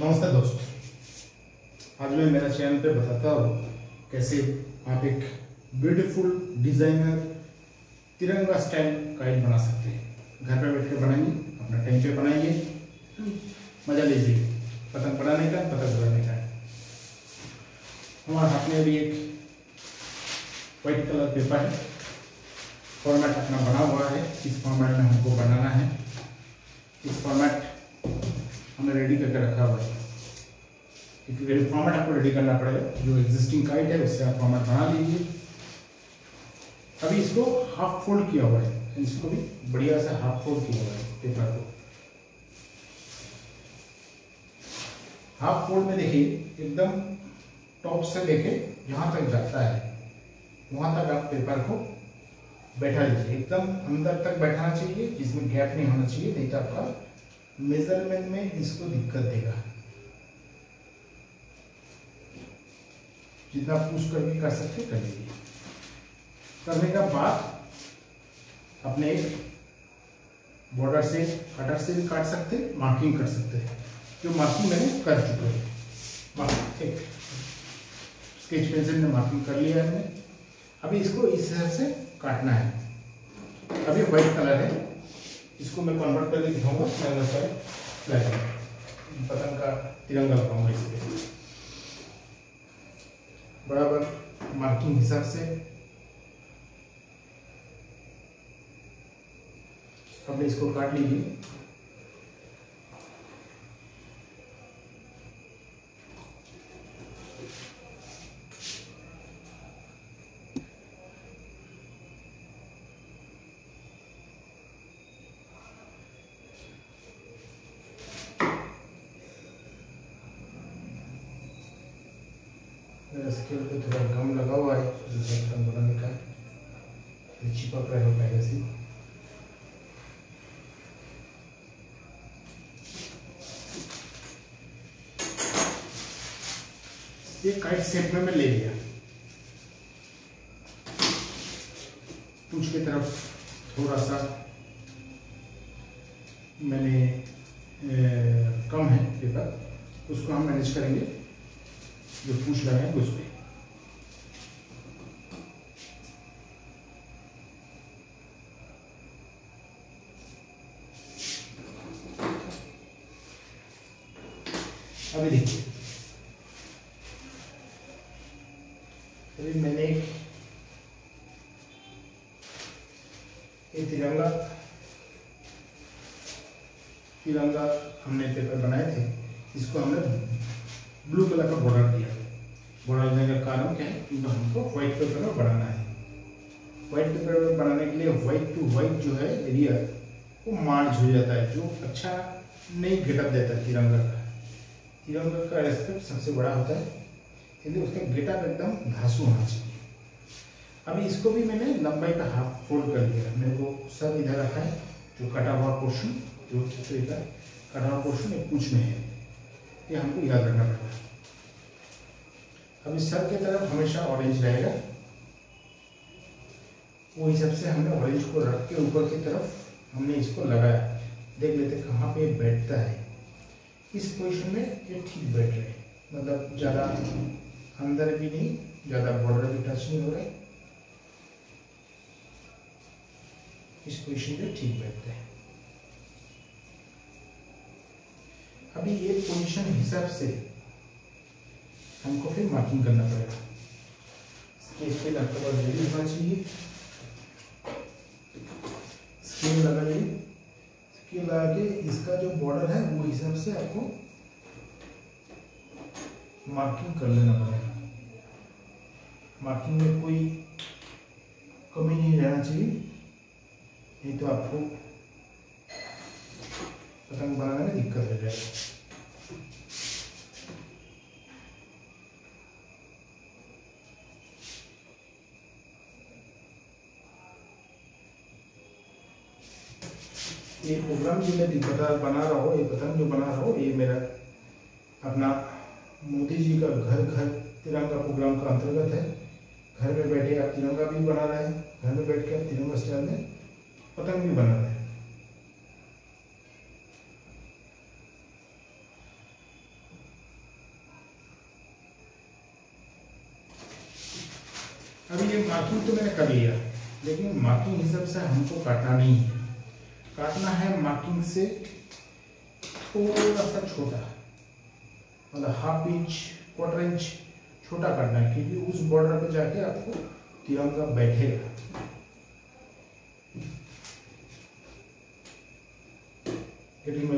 नमस्ते दोस्तों। आज मैं मेरा चैनल पे बताता हूँ कैसे आप एक beautiful designer tiranga style kite बना सकते हैं। घर पे बैठ के बनाइए, अपना टाइम पे बनाइए। मज़ा लीजिए, पतंग बनाने का, पतंग बनाने का। हमारे हाथ में अभी एक वाइट कलर पेपर है। फॉर्मेट अपना बना हुआ है। इस फॉर्मेट में हमको बनाना है। इस फॉर्मेट हमने रेडी करके रखा हुआ है। एक फॉर्मेट आपको रेडी करना पड़ेगा। जो एग्जिस्टिंग काइट है, उससे आप फॉर्मेट बना लीजिए। अभी इसको हाफ़ फोल्ड किया हुआ है। इसको भी बढ़िया से हाफ़ फोल्ड किया हुआ है पेपर को। हाफ़ फोल्ड में देखिए, एकदम टॉप से लेके जहाँ तक जाता है। वहाँ तक आप पेपर को बैठा लीजिए। एकदम अंदर तक बैठाना चाहिए, जिसमें गैप नहीं होना चाहिए, नहीं तो आपका मेज़रमेंट में इसको दिक्कत देगा। जितना पुश करके कर सकते, कर लीजिए करने का बाद अपने एक बॉर्डर से कटर से भी काट सकते मार्किंग कर सकते हैं। जो मार्किंग मैंने कर चुके हैं। एक स्केच पेंसिल ने मार्किंग कर लिया है मैंने अभी इसको इस तरह से काटना है। अभी व्हाइट कलर है। इसको मैं कन्वर्ट करके दिखाऊँगा माइनस मैं प्लस पतंग का तिरंगा लगाऊँगा इस बराबर मार्किंग हिसाब से। हमने इसको काट लीजिए मेरा स्केल पे थोड़ा कम लगा हुआ है रंग बनाने का चिपक रहे हो पहले से ये काइट शेप में मैं ले लिया। पूछ की तरफ़ थोड़ा सा मैंने ए, कम है पेपर उसको हम मैनेज करेंगे। जो पूछ हैं उस पर अभी देखिए अभी मैंने एक तिरंगा तिरंगा हमने पेपर बनाए थे इसको हमने ब्लू कलर का बॉर्डर दिया बॉर्डर देने का कारण क्या है क्योंकि व्हाइट पेपर में बनाना है। व्हाइट पेपर में बनाने के लिए व्हाइट टू व्हाइट जो है एरिया वो मार्च हो जाता है, जो अच्छा नहीं गेटअप देता है तिरंगा का। तिरंगा का रेस्पेक्ट सबसे बड़ा होता है इसलिए उसका गेटअप एकदम धासु होना चाहिए। अभी इसको भी मैंने लंबाई का हाफ़ फोल्ड कर दिया मेरे को सब इधर रखा है, जो कटा हुआ पोर्शन जो कटा हुआ पोर्शन एक कुछ में है। ये हमको याद रखना पड़ेगा। अभी सर की तरफ़ हमेशा ऑरेंज रहेगा। वो हिसाब से हमने ऑरेंज को रख के ऊपर की तरफ़ हमने इसको लगाया। देख लेते कहाँ पे बैठता है। इस पोजीशन में ये ठीक बैठ रहे मतलब ज़्यादा अंदर भी नहीं, ज़्यादा बॉर्डर भी टच नहीं हो रहा है। इस पोजीशन में ठीक बैठते हैं। अभी ये पोजीशन हिसाब से हमको फिर मार्किंग करना पड़ेगा। स्केच पेन आपके पास रेडी होना चाहिए। स्केल लगाइए स्केल लगा के इसका जो बॉर्डर है, वो हिसाब से आपको मार्किंग कर लेना पड़ेगा। मार्किंग में कोई कमी नहीं रहना चाहिए। नहीं तो आपको पतंग बनाने में दिक्कत हो जाएगी। ये प्रोग्राम जो मैं दिखता बना रहा हूँ ये पतंग जो बना रहा हूँ, ये मेरा अपना मोदी जी का घर घर तिरंगा प्रोग्राम का अंतर्गत है। घर में बैठे आप तिरंगा भी बना रहे हैं, घर में बैठ कर तिरंगा स्टाइल में पतंग भी बना रहे हैं। अभी ये माथुर तो मैंने कर लिया, लेकिन माथुर हिसाब से हमको काटना नहीं। है काटना है मार्किंग से थोड़ा सा छोटा मतलब हाफ़ इंच क्वार्टर इंच छोटा काटना है, क्योंकि उस बॉर्डर पर जाके आपको तिरंगा बैठेगा।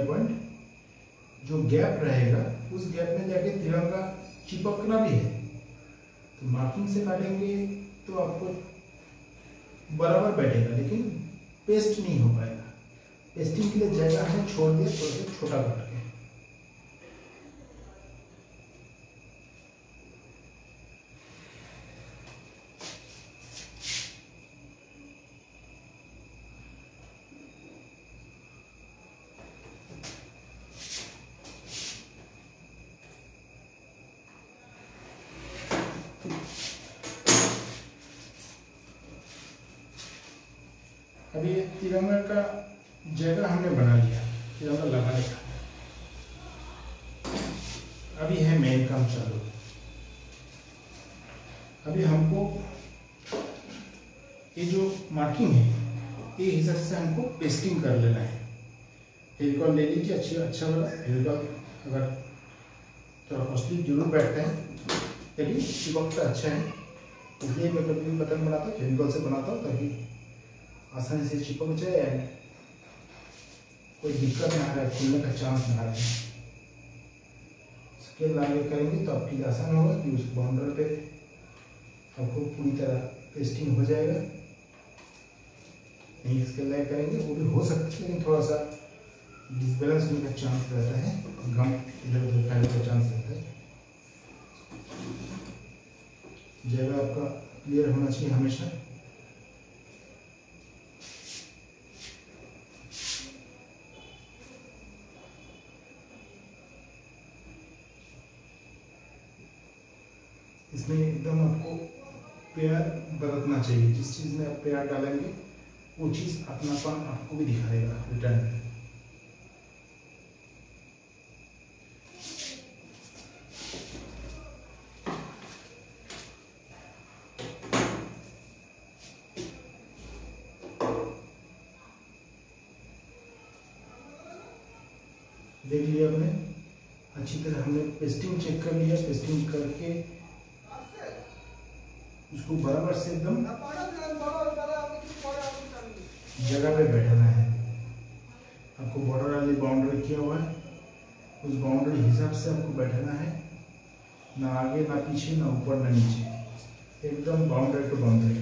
पॉइंट जो गैप रहेगा, उस गैप में जाके तिरंगा चिपकना भी है। तो मार्किंग से काटेंगे तो आपको बराबर बैठेगा, लेकिन पेस्ट नहीं हो पाएगा। पेस्टिंग के लिए जगह हमें छोड़ दिया थोड़ा सा छोटा काट के अभी तिरंगा का जगह हमने बना लिया तिरंगा लगाने का अभी है मेन काम चालू। अभी हमको ये जो मार्किंग है, ये हिसाब से हमको पेस्टिंग कर लेना है। फेविकॉल ले लीजिए, अच्छी अच्छा वाला फेविकॉल अगर थोड़ा कॉस्टली ज़रूर बैठता है, लेकिन चिपकता अच्छा है। इसलिए मैं कभी बटन बनाता हूँ फेविकॉल से बनाता हूँ, ताकि आसानी से चिपक जाए कोई दिक्कत ना रहे खुलने का चांस ना रहे स्केल आगे करेंगे तो आपकी आसान होगा, कि उस बाउंडर पे आपको पूरी तरह पेस्टिंग हो जाएगा। नहीं स्केल लाइक करेंगे, वो भी हो सकता है, लेकिन थोड़ा सा डिसबैलेंस होने का चांस रहता है गम इधर उधर फैलने का चांस रहता है। जगह आपका क्लियर होना चाहिए हमेशा इसमें एकदम आपको प्यार बरतना चाहिए। जिस चीज़ में आप प्यार डालेंगे, वो चीज़ अपनापन आपको भी दिखाएगा रिटर्न में देख लिया हमने। अच्छी तरह हमने पेस्टिंग चेक कर लिया। पेस्टिंग करके उसको बराबर से एकदम जगह पे बैठाना है आपको बॉर्डर वाली बाउंड्री किया हुआ है हिसाब से आपको बैठना है, ना आगे, ना पीछे, ना ऊपर, ना नीचे। एकदम बाउंड्री टू बाउंड्री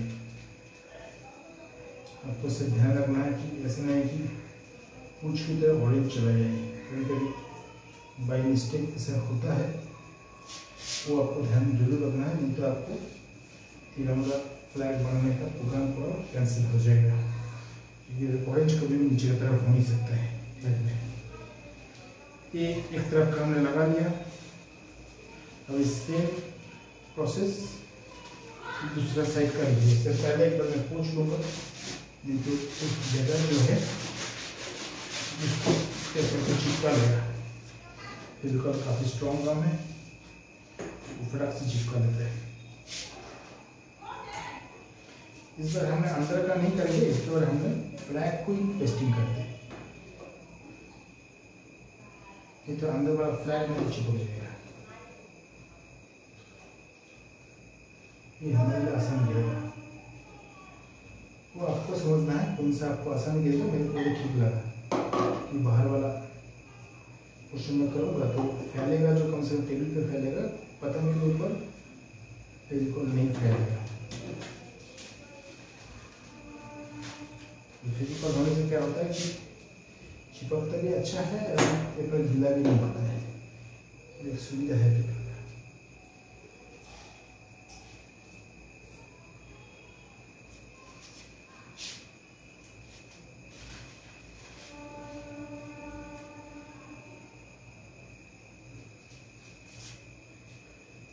आपको सिर्फ़ ध्यान रखना है कि, ऐसा नहीं कि पूछ की तरह ऑरेंज चला जाए। कभी कभी बाई मिस्टेक ऐसा होता है, वो आपको ध्यान ज़रूर रखना है, नहीं तो आपको तिरंगा फ्लैग बनाने का प्रोग्राम पूरा कैंसिल हो जाएगा। क्योंकि ऑरेंज कभी नीचे की तरफ़ हो नहीं सकता है। ये एक तरफ़ का हमने लगा लिया अब इससे प्रोसेस दूसरा साइड का लीजिए इससे पहले एक बार मैं पूछ लूँगा नहीं तो उस जगह जो है उसको कैसे को चिपका लेगा फेविकॉल काफ़ी स्ट्रॉन्ग काम है। वो फटाक से चिपका लेता है। इस बार हमने अंदर का नहीं करेंगे, इस बार हमने ब्लैक को ही पेस्टिंग करते हैं ये तो अंदर वाला फ्लैग में चिपक जाएगा ये हमारे लिए आसान गिरेगा वो आपको समझना है कौन सा आपको आसान गिरेगा मेरे को ठीक लगा कि बाहर वाला क्वेश्चन में करूँगा तो फैलेगा जो कम से कम टेबल पे फैलेगा, पतंग के ऊपर बिल्कुल नहीं फैलेगा। फ़िज़िकल होने से क्या होता है कि चिपकता भी अच्छा है और पेपर गीला भी नहीं होता है। एक सुविधा है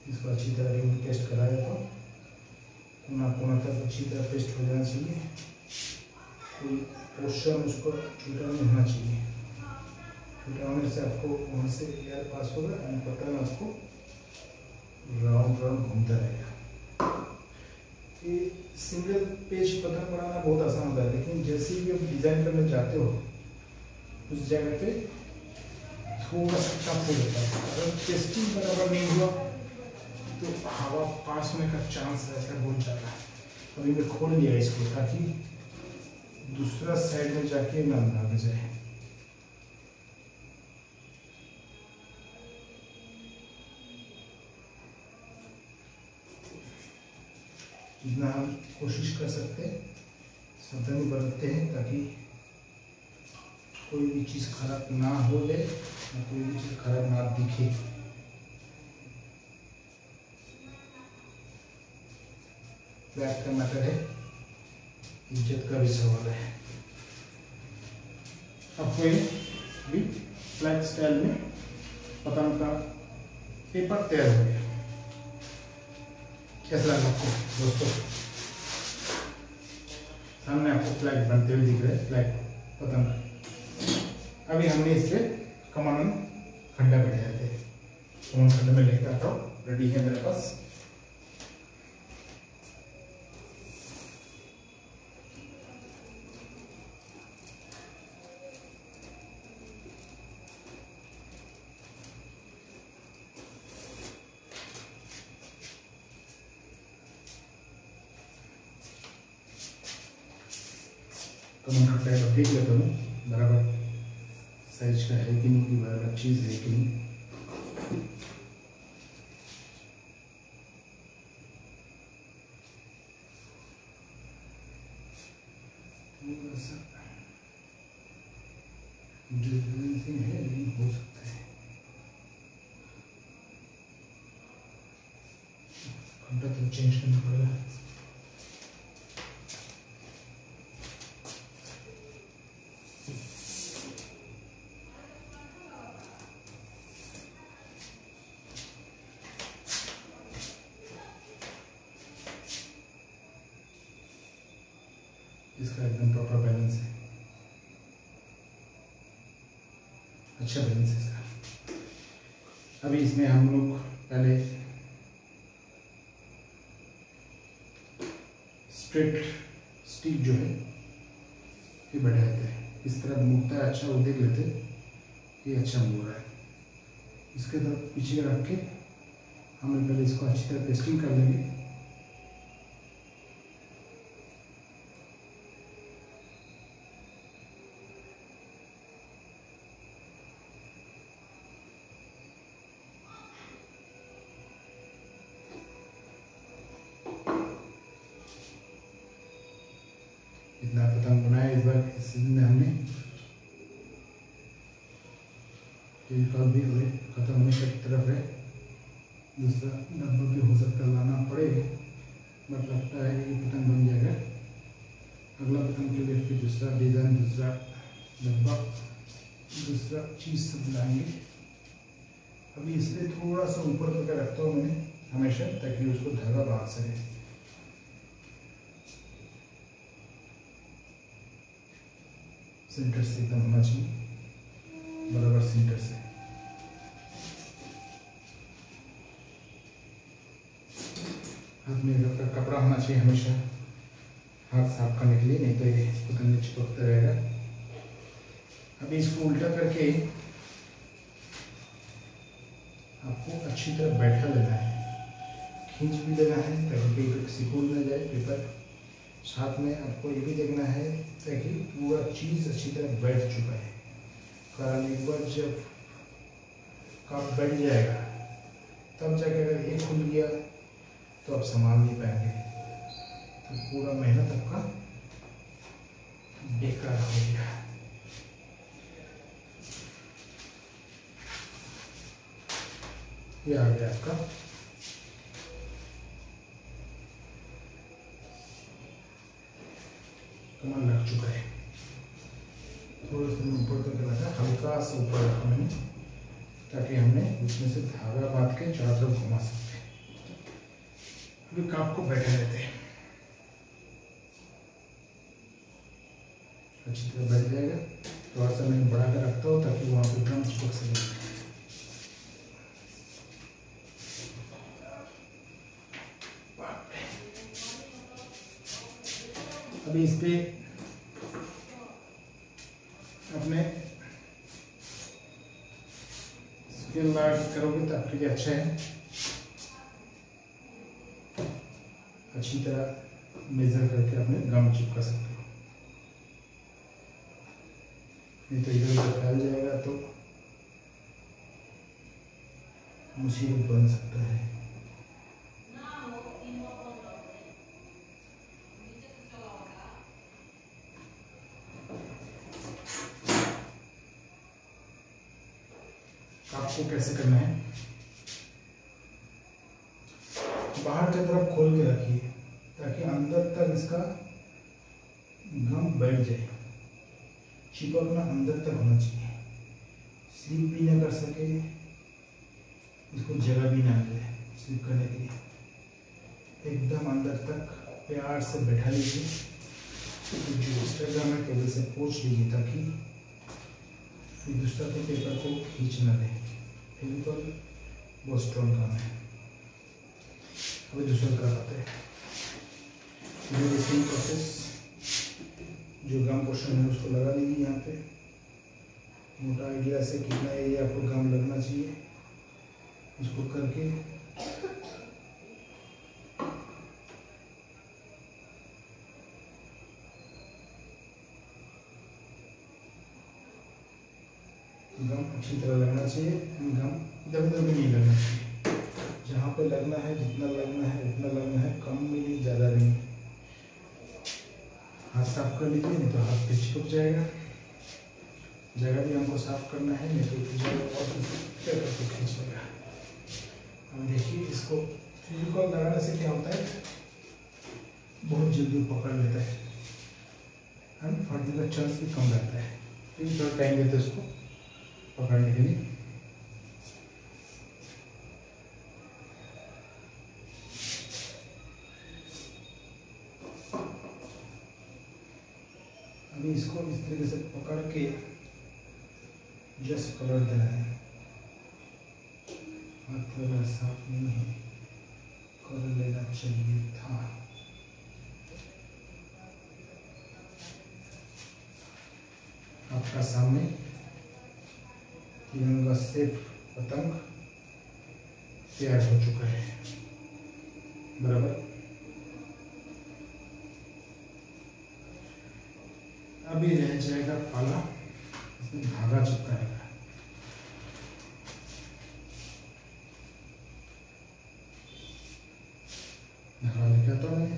इसको अच्छी तरह रिमूव टेस्ट कराया तो कोना कोना तक अच्छी तरह पेस्ट हो जाना चाहिए। कोई पोर्शन उसको छोटा नहीं होना चाहिए छोटा होने से आपको वहाँ से एयर पास होगा, एंड पता आपको राउंड राउंड घूमता रहेगा। कि सिंगल पेज पतंग बनाना बहुत आसान होता है, लेकिन जैसे भी आप डिज़ाइन करने जाते हो, उस जगह पे थोड़ा सा टफ हो जाता है। अगर टेस्टिंग बराबर नहीं हुआ तो हवा पास होने का चांस रहता है बहुत ज़्यादा। अभी मैं खोल लिया इसको, ताकि दूसरा साइड में जाके ना भाग जाए। जितना हम कोशिश कर सकते हैं सावधानी बरतते हैं ताकि कोई भी चीज़ खराब ना हो जाए या कोई भी चीज़ खराब ना दिखे। बैग का मैटर है इज़्ज़त का भी सवाल है। अब कोई भी फ्लैग स्टाइल में पतंग का पेपर तैयार हो गया। कैसा आपको दोस्तों? सामने आपको फ्लैग बनते हुए दिख रहे फ्लैग पतंग। अभी हमने इससे कमान खंडा बैठा थे कमान खंडा में लेकर आता हूँ। रेडी है मेरे पास कमन खट्टा है तो देख लेता हूँ बराबर साइज़ का है कि नहीं कि बराबर चीज़ है कि नहीं थोड़ा सा डिफरेंसिंग है लेकिन हो सकता है खड्डा तो चेंज करना पड़ेगा इसका एकदम प्रॉपर बैलेंस है। अच्छा बैलेंस है इसका। अभी इसमें हम लोग पहले स्ट्रेट स्टिक जो है, ये बढ़ा देते हैं। इस तरह मुड़ता है अच्छा वो देख लेते ये अच्छा मुड़ रहा है। इसके तरफ़ पीछे रख के हमें पहले इसको अच्छी तरह पेस्टिंग कर लेंगे। इतना पतंग बनाया इस बार इस सीज़न में हमने भी हुए खत्म होने की तरफ़ है दूसरा डब्बा भी हो सकता लाना पड़े बट लगता है कि पतंग बन जाएगा अगला पतंग के लिए फिर दूसरा डिज़ाइन दूसरा डब्बा दूसरा चीज़ सब लाएँगे अभी इसलिए थोड़ा सा ऊपर करके रखता हूँ मैंने, हमेशा, ताकि उसको धागा बाँध सके सेंटर से एकदम होना चाहिए बराबर सेंटर से हाथ में का कपड़ा होना चाहिए हमेशा। हाथ साफ़ करने के लिए, नहीं तो ये पतंग चिपकता रहेगा। अभी इसको उल्टा करके आपको अच्छी तरह बैठा लेना है। खींच भी लेना है ताकि पेपर सिकुड़ न जाए, पेपर। साथ में आपको ये भी देखना है ताकि पूरा चीज़ अच्छी तरह बैठ चुका है। कारण एक बार जब कप बैठ जाएगा, तब जाके अगर ये खुल गया तो आप संभाल नहीं पाएँगे। तो पूरा मेहनत आपका बेकार हो गया। ये आ गया आपका कमर लग चुका है। थोड़ा सा ऊपर तक लगा हल्का सा ऊपर रखा मैंने, ताकि हमने उसमें से धागा बाँध के चारों तरफ़ घुमा सकते अभी काप को बैठे रहते हैं। अच्छी तरह बैठ जाएगा। थोड़ा सा मैं बढ़ा कर रखता हूँ, ताकि वहाँ पे ड्रम चिपक सके। इस पे अपने स्केल लगा करोगे तो आपके लिए अच्छा है। अच्छी तरह मेजर करके अपने गम चिपका सकते हो। नहीं तो इधर उधर फैल जाएगा तो मुसीबत बन सकता है। आपको कैसे करना है बाहर की तरफ़ खोल के रखिए ताकि अंदर तक इसका गम बैठ जाए चिपकना अंदर तक होना चाहिए। स्लिप भी ना कर सके इसको जगह भी ना मिले स्लिप करने के लिए। एकदम अंदर तक प्यार से बैठा लीजिए। जो एक्स्ट्रा गम है टेबल से पोछ लीजिए ताकि फिर दूसरा तो पेपर को खींच ना ले। फेविकॉल बहुत स्ट्रॉन्ग काम है। अभी दूसरा कर पाते हैं प्रोसेस जो गम पोर्शन है उसको लगा लीजिए यहाँ पे। मोटा आइडिया से कितना एरिया आपको गम लगना चाहिए उसको करके। गम अच्छी तरह लगना चाहिए गम उधर भी नहीं लगना चाहिए। जहाँ पे लगना है जितना लगना है उतना लगना है कम में नहीं ज़्यादा नहीं हाथ साफ़ कर लीजिए, नहीं तो हाथ पे चिपक जाएगा। जगह भी हमको साफ़ करना है, नहीं तो जगह और खींचेगा हम देखिए, इसको फेविकॉल लगाने से क्या होता है? बहुत जल्दी पकड़ लेता है। फटने का चांस भी कम रहता है। टाइम देते उसको पकड़ने के लिए। अभी इसको इस तरीके से पकड़ के जस्ट कलर देना है। हाथ वगैरह साफ़ नहीं है। कर लेना चाहिए था। आपका सामने तिरंगा सिर्फ़ पतंग तैयार हो चुका है। बराबर? अभी रह जाएगा पाला इसमें धागा चिपकाने का धागा लेके आता हूँ मैं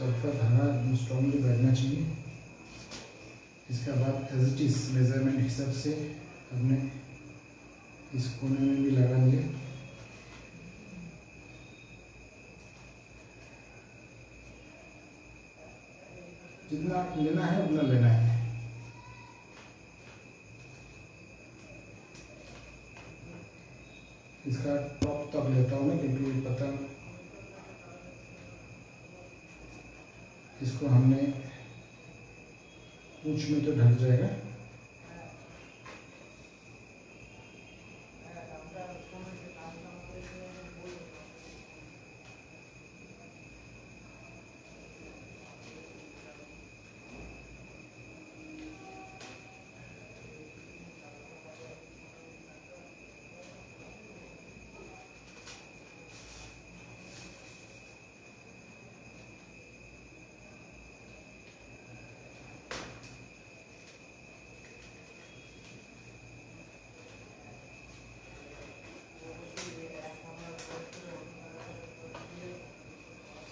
धागा एकदम स्ट्रांगली बैठना चाहिए। इसके बाद एज इट इज़ मेज़रमेंट हिसाब से हमने इस कोने में भी लगा लिए जितना लेना है, उतना लेना है। इसका टॉप तक लेता हूँ क्योंकि पतंग इसको हमने पूछ में तो ढक जाएगा।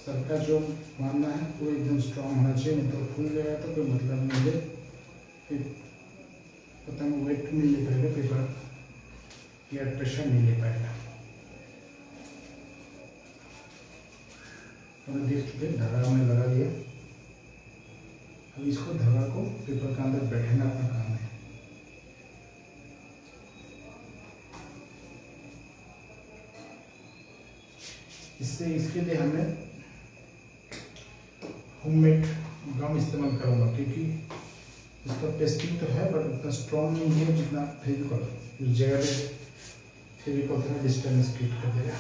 सबका जो मानना है, वो एकदम स्ट्रांग होना चाहिए, नहीं तो फूल गया तो कोई मतलब नहीं है। फिर पता नहीं वेट नहीं ले पाएगा पेपर एयर प्रेशर नहीं ले पाएगा। हमने देख चुके धागा हमने लगा दिया। अब इसको धागा को पेपर के अंदर बैठेना अपना काम है। इससे इसके लिए हमें होममेड गम इस्तेमाल करूँगा, क्योंकि इसका पेस्टिंग तो है बट उतना स्ट्रॉन्ग नहीं है जितना फेविकॉल उस जगह पे फेविकॉल थोड़ा डिस्टर्बेंस क्रिएट कर देगा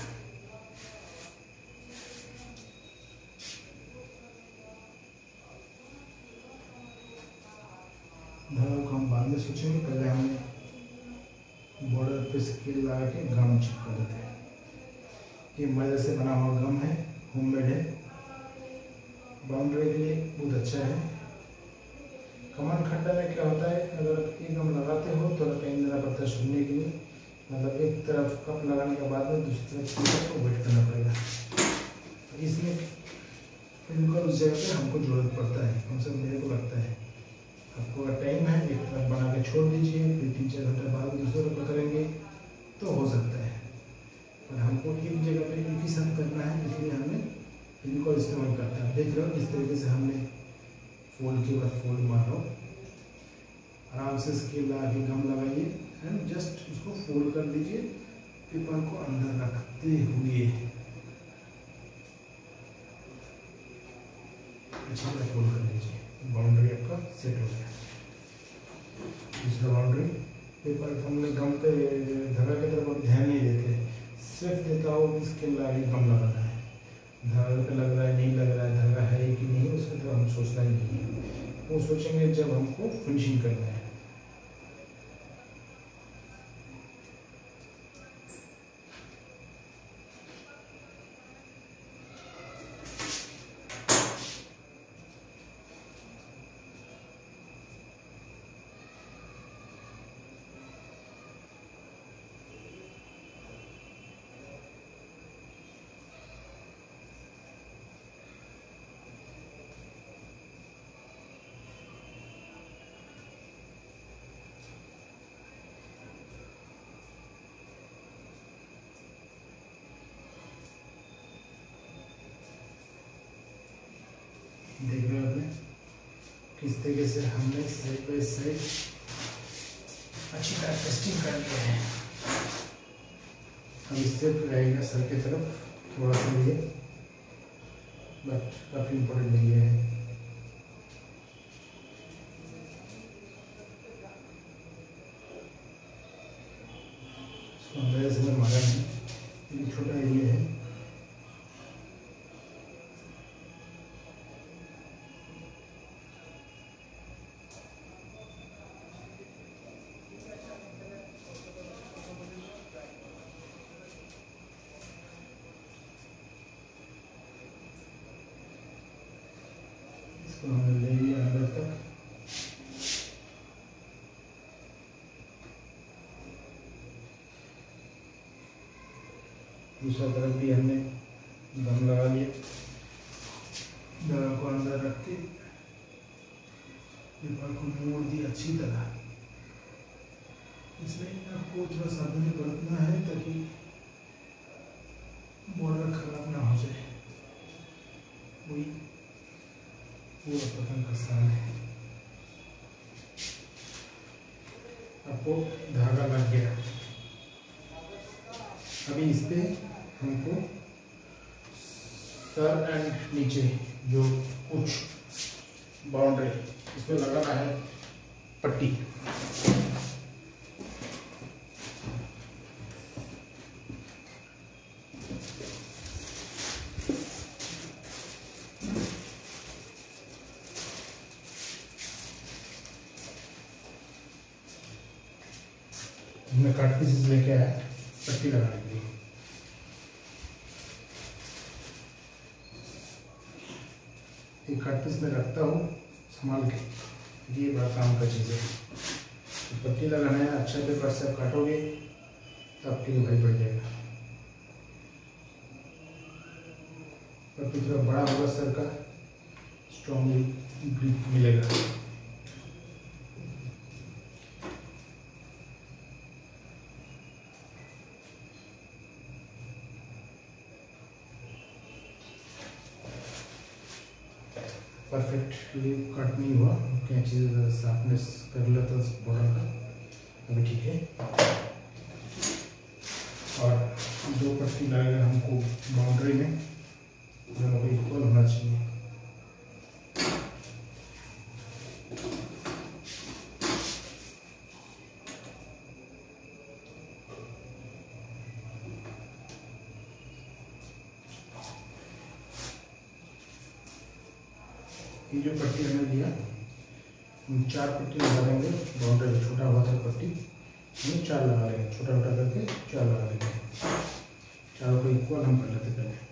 धागा को हम बाद में सोचेंगे, पहले हमें बॉर्डर पे स्केल लगा के गम चिपका देते हैं। ये मैदे से बना हुआ गम है होममेड है। बाउंड्री के लिए बहुत अच्छा है। कमान खड्डा में क्या होता है, अगर गम लगाते हो तो कहीं देना पड़ता है सुनने के लिए मतलब एक तरफ़ कप लगाने के बाद में दूसरी तरफ़ को वेट करना पड़ेगा। इसमें बिल्कुल उस जगह पर हमको ज़रूरत पड़ता है हम सब मेरे को लगता है। आपको अगर टाइम है, एक तरफ़ बना के छोड़ दीजिए, फिर तीन चार घंटे बाद दूसरे को करेंगे तो हो सकता है। पर हमको एक जगह पे एक ही साथ करना है, इसलिए हमें इनको इस्तेमाल करते हैं। देख रहे हो, इस तरीके से हमने फोल्ड के बाद फोल्ड मारो आराम से स्केल लगा के गम लगाइए एंड जस्ट उसको फोल्ड कर दीजिए पेपर को अंदर रखते हुए। अच्छी तरह फोल्ड कर लीजिए बाउंड्री आपका सेट हो गया। दूसरा बाउंड्री पेपर हमने गम पे धागा की तरफ़ ध्यान नहीं देते। सिर्फ़ देता हूँ इसके लागे कम लगाना है। पे लग रहा है, नहीं लग रहा है धागा है कि नहीं, उसमें तो हम सोचना ही नहीं है। वो सोचेंगे जब हमको फिनिशिंग करना है। देख रहे हो किस तरीके से हमने साइड बाई साइड अच्छी तरह टेस्टिंग कर लिया है। हम इससे रहेगा सर की तरफ़ थोड़ा सा लिए बट काफ़ी इम्पोर्टेंट नहीं है इसको अंदर से मैं मारा नहीं छोटा एरिया है इसको हमने ले लिया अंदर तक दूसरा तरफ़ भी हमने दम लगा लिया। दवा को अंदर रख के पेपर को मोड़ दिया, अच्छी तरह। इसमें आपको थोड़ा सावधानी बरतना है ताकि बॉर्डर खराब ना हो जाए वही पूरा पतंग का स्थान है। आपको धागा लग गया। अभी इस पे हमको सर एंड नीचे जो कुछ बाउंड्री, इसमें लगाना है पट्टी। हमने कट पीसेस लेके आया पट्टी लगाने के एक कट पीस में रखता हूँ, संभाल के। ये बड़ा काम का चीज़ है। तो पट्टी लगाना है अच्छा पेपर से आप काटोगे तो आपके लिए भाई पड़ जाएगा। पट्टी थोड़ा बड़ा होगा सर का स्ट्रॉन्गली ग्रिप मिलेगा। कट नहीं हुआ। कैंची शार्पनेस कर लिया था बॉर्डर का? अभी ठीक है। और दो पट्टी लगेगा हमको बाउंड्री में। दोनों को इक्वल होना चाहिए ये जो पट्टी हमने लिया हम चार पट्टी लगा देंगे बाउंड्री में छोटा हुआ था पट्टी। हम चार लगा लेंगे, छोटा छोटा करके चार लगा लेंगे। चारों को इक्वल हम कर लेते पहले।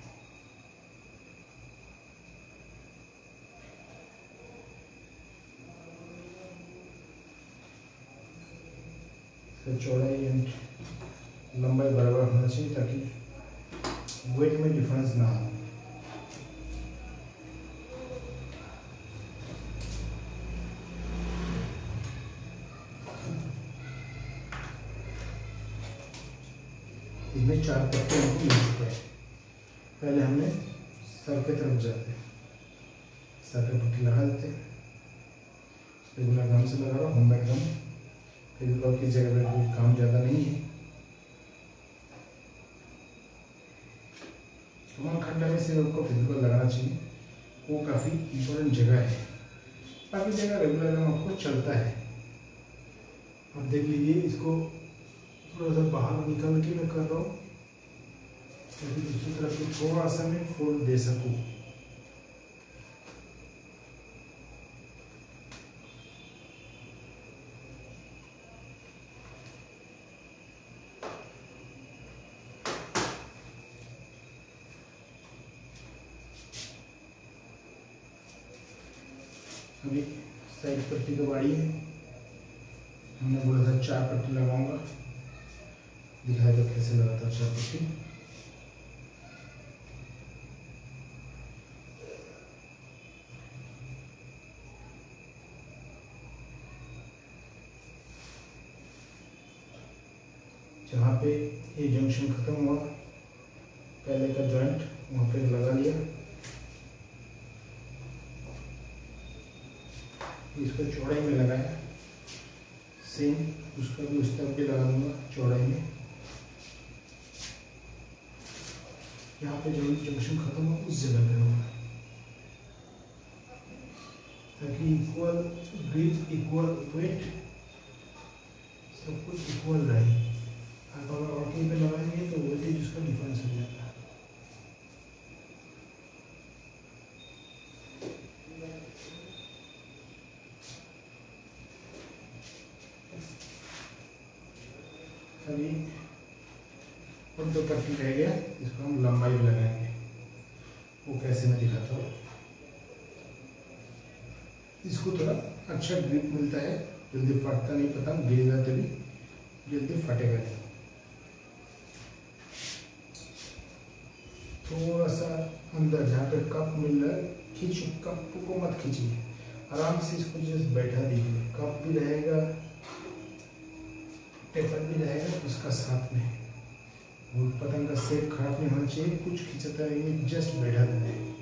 चौड़ाई एंड लंबाई बराबर होना चाहिए ताकि वेट में डिफरेंस ना हो इसमें चार पत्ते हमको मिल चुके हैं पहले हमने सर के तरफ़ जाते हैं। सर पे पट्टी लगा देते हैं। रेगुलर गम से लगा रहा हूँ होममेड गम फेविकॉल की जगह पे कोई काम ज़्यादा नहीं है। तमाम खंडा में से आपको फेविकॉल लगाना चाहिए। वो काफ़ी इम्पोर्टेंट जगह है। बाकी जगह रेगुलर गम आपको चलता है। अब देख लीजिए, इसको थोड़ा सा बाहर निकल के मैं कर रहा हूँ। दूसरी तरफ़ को थोड़ा सा मैं फोल्ड दे सकूँ अभी साइड पट्टी का बाड़ी है। हमने बोला था चार पट्टी लगाऊँगा। दिखाई दो कैसे लगाता चार पट्टी जहाँ पे ये जंक्शन खत्म हुआ। पहले का जॉइंट वहाँ पे लगा लिया। इसको चौड़ाई में लगाया। सेम उसका भी उस तरफ़ भी लगा दूँगा चौड़ाई में। यहाँ पे जो जंक्शन खत्म हुआ, उस जगह पे होगा। ताकि इक्वल ग्रिप इक्वल वेट सब कुछ इक्वल रहे। आप अगर और कहीं पे लगाएँगे तो वोल्टेज उसका डिफरेंस हो जाता है और पट्टी रह गया इसको हम लंबाई लगाएँगे वो कैसे मैं दिखाता हूँ इसको थोड़ा अच्छा ग्रिप मिलता है जल्दी फटता नहीं पता गिरेगा भी जल्दी फटेगा नहीं थोड़ा सा अंदर, जहाँ पे कप मिल रहा है, खींचो। कप को मत खींचिए। आराम से इसको जस्ट बैठा दीजिए। कप भी रहेगा पेपर भी रहेगा, उसका साथ में। वो पतंग का शेप खराब नहीं होना चाहिए, कुछ खिंचता नहीं जस्ट बैठा है।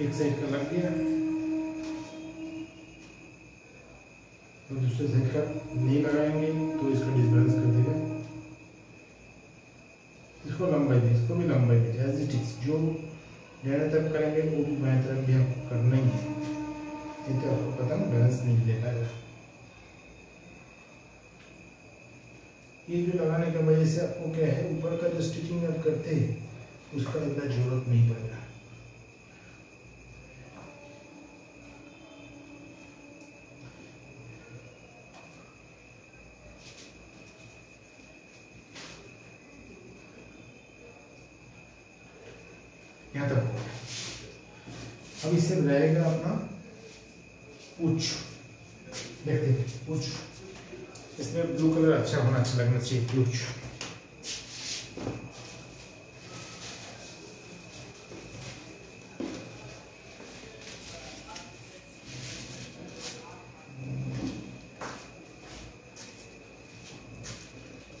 एक साइड का लग गया। तो दूसरे साइड का नहीं लगाएँगे तो इसका डिस्बैलेंस कर देगा। इसको लंबाई भी इसको भी लंबाई भी एज इट इज़ जो दाहिने तरफ़ करेंगे, वो भी बाएँ तरफ़ भी आपको करना ही है। नहीं तो आपको पता ना बैलेंस नहीं ले पाएगा ये जो लगाने की वजह से आपको क्या है, ऊपर का जो स्टिचिंग आप करते हैं, उसका इतना ज़रूरत नहीं पड़ेगा यहाँ तक हो गया अब इससे रहेगा अपना पूछ। देखते पूछ। इसमें ब्लू कलर अच्छा होना अच्छा लगना चाहिए पूछ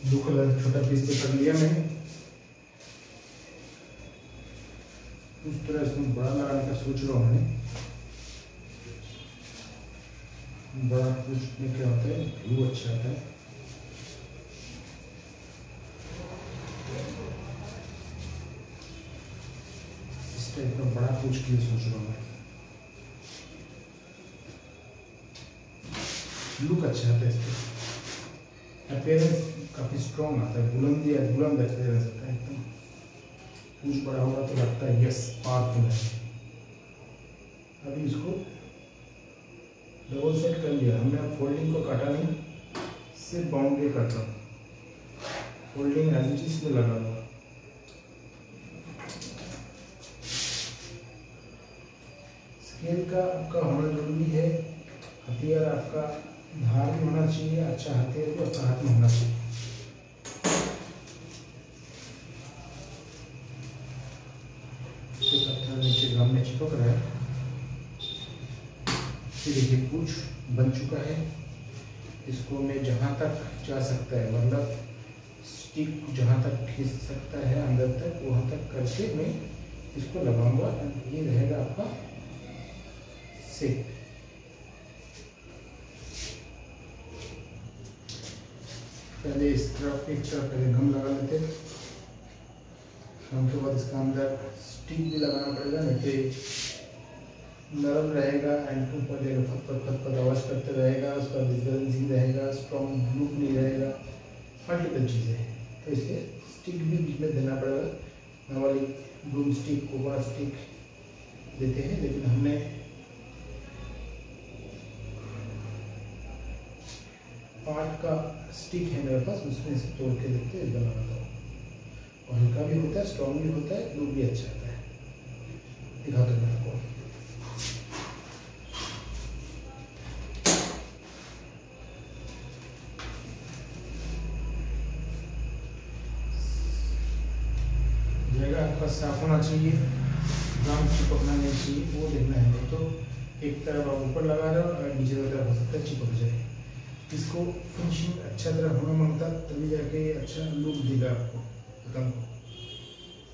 ब्लू कलर छोटा पीस पेपर लिया मैंने उस तरह इसमें बड़ा लगाने का सोच रहा हूँ मैं बड़ा कुछ क्या होता है व्यू अच्छा आता है इस टाइप का बड़ा कुछ के लिए सोच रहा हूँ मैं लुक अच्छा आता है इसका अपेयरेंस काफ़ी स्ट्रॉन्ग आता है बुलंदी बुलंद अपेयरेंस आता है एकदम कुछ बड़ा होगा तो लगता है यस पावरफुल है अभी इसको डबल सेट कर लिया। हमने अब फोल्डिंग को काटा नहीं, सिर्फ़ बाउंड्री काट। फोल्डिंग एज इट इज़ में लगा हुआ स्केल का आपका होना ज़रूरी है। हथियार आपका धार भी होना चाहिए अच्छा हथियार भी आपका हाथ में होना चाहिए। नीचे गम में चिपक रहा है। फिर देखिए पूछ बन चुका है। इसको मैं जहाँ तक जा सकता है मतलब स्टिक जहाँ तक खींच सकता है अंदर तक, वहाँ तक करके मैं इसको लगाऊँगा। ये रहेगा आपका सेट पहले इस तरफ़, एक तरफ़ पहले गम लगा लेते हैं। गम के बाद इसका अंदर स्टिक भी लगाना पड़ेगा, नहीं तो नरम रहेगा एंड ऊपर जाएगा फट फट आवाज़ करते रहेगा, उसका डिस्बेलेंसिंग रहेगा स्ट्रॉन्ग लुक नहीं रहेगा मल्टीपल चीज़ें हैं। तो इसलिए स्टिक भी बीच में देना पड़ेगा। Normally Bloom stick cobra stick देते हैं, लेकिन हमने पार्ट का स्टिक है मेरे पास, उसमें से तोड़ के देखते हैं बनाता हूँ। और हल्का भी होता है स्ट्रॉन्ग भी होता है लुक भी अच्छा आता है। दिखा दो मेरे को जगह आपका। साफ़ होना चाहिए। गाँव चिपकना नहीं चाहिए, वो देखना है। तो एक तरफ़ आप ऊपर लगा रहे हो और नीचे तरफ़ हो सकता है चिपक जाए। इसको फिनिशिंग अच्छा तरह होना माँगता, तभी जाके अच्छा लुक देगा आपको। एकदम।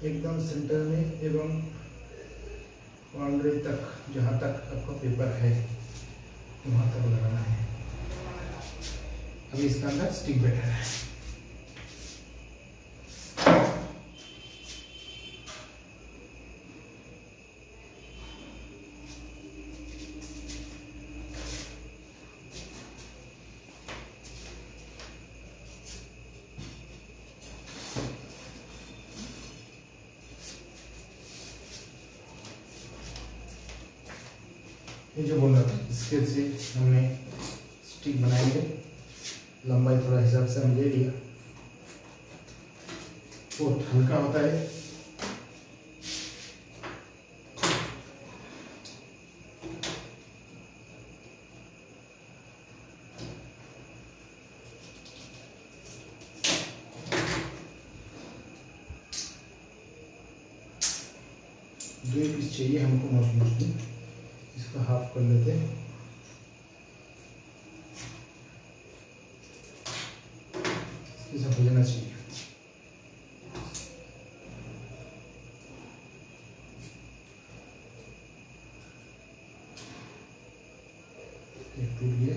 एकदम सेंटर में एवं बाउंड्री तक, जहाँ तक आपका पेपर है, वहाँ तक लगाना है। अभी इसका अंदर स्टिक बैठा है ये जो बोल रहा था इसके से हमने स्टिक बनाएँगे लंबाई थोड़ा हिसाब से हम ले लिया बहुत हल्का होता है दो पीस चाहिए हमको मोस्ट मोस्टली इसको हाफ़ कर लेते हैं। साथ हो जाना चाहिए एक टूट गया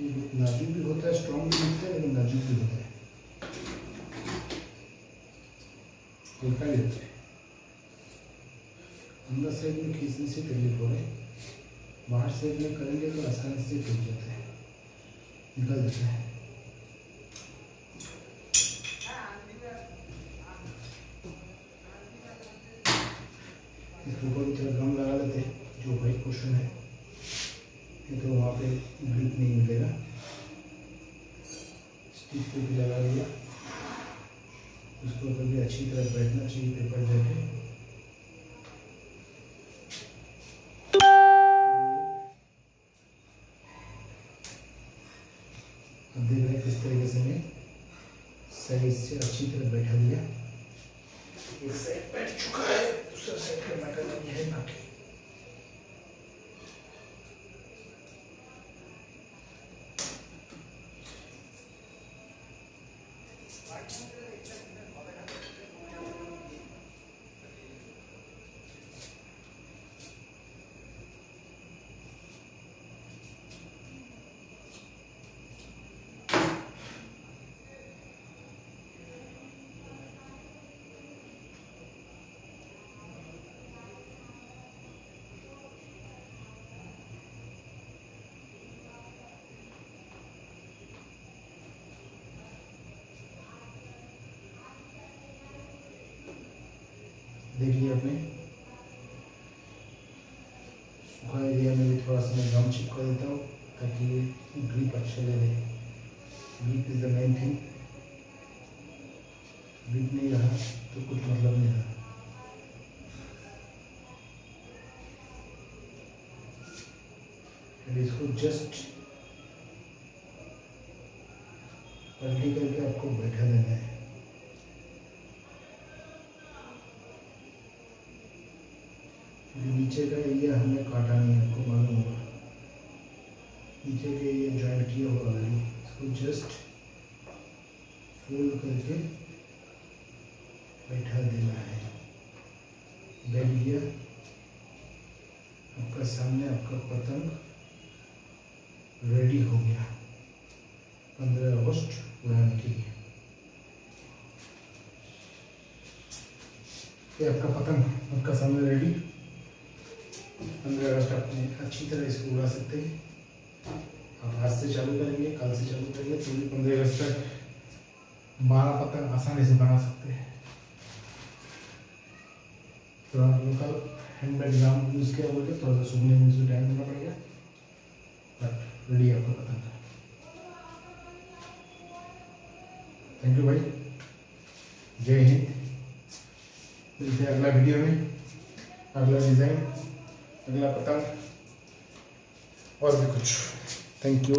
ये नाजुक भी होता है स्ट्रॉन्ग भी होता है लेकिन नाजुक भी होता है हल्का भी होता है अंदर साइड में खींचने से तकलीफ़ हो रही में करेंगे तो आसानी से टूट जाता है। निकल जाता है। से अच्छी तरह बैठा दिया एक साइड बैठ चुका है दूसरा साइड का मैटर नहीं है बाकी देखिए आपने सूखा एरिया में भी थोड़ा सा मैं गम चिपका देता हूँ, ताकि ये ग्रीप अच्छा ले ले grip is the main thing grip नहीं रहा तो कुछ मतलब नहीं रहा इसको जस्ट पलटी करके आपको बैठा देना है नीचे का एरिया हमने काटा नहीं आपको मालूम होगा। नीचे के एरिया ज्वाइंट किया हुआ ऑलरेडी इसको जस्ट फोल्ड करके बैठा देना है। बैठ गया आपका सामने आपका पतंग रेडी हो गया। पंद्रह अगस्त उड़ाने के लिए। ये आपका पतंग, आपका सामने रेडी पंद्रह अगस्त अपने अच्छी तरह इसको उड़ा सकते हैं। आप आज से चालू करेंगे, कल से चालू करेंगे तो भी पंद्रह अगस्त तक बारह पतंग आसानी से बना सकते हैं। थोड़ा लोकल हैंडमेड ग्राम यूज़ किया बोल के थोड़ा सा सूखने में टाइम देना पड़ेगा। बट रेडी आपका पतंग थैंक यू भाई। जय हिंद। मिलते हैं अगला वीडियो में। अगला डिज़ाइन अगला पतंग और भी कुछ थैंक यू